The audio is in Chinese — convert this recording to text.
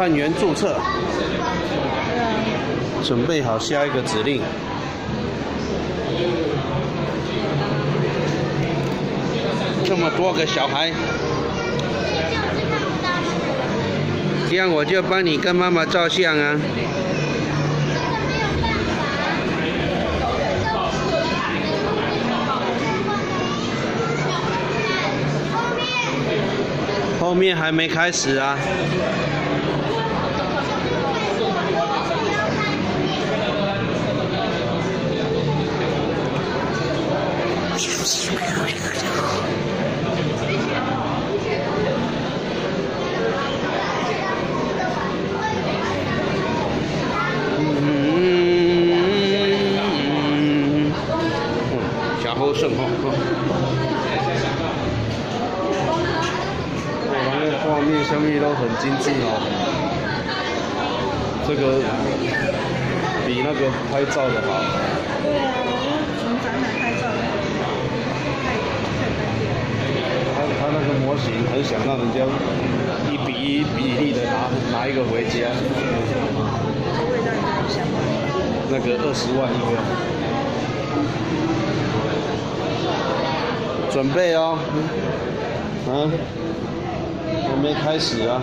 探员注册，准备好下一个指令。这么多个小孩，这样我就帮你跟妈妈照相啊。后面还没开始啊。小好胜吼。哇，那个画面上面都很精致哦。这个比那个拍照的好。对啊，从展览拍照的，太太方便了。他他那个模型很想让人家一比一比例的拿拿一个回家，那个二十万一个。准备哦，嗯，还没开始啊。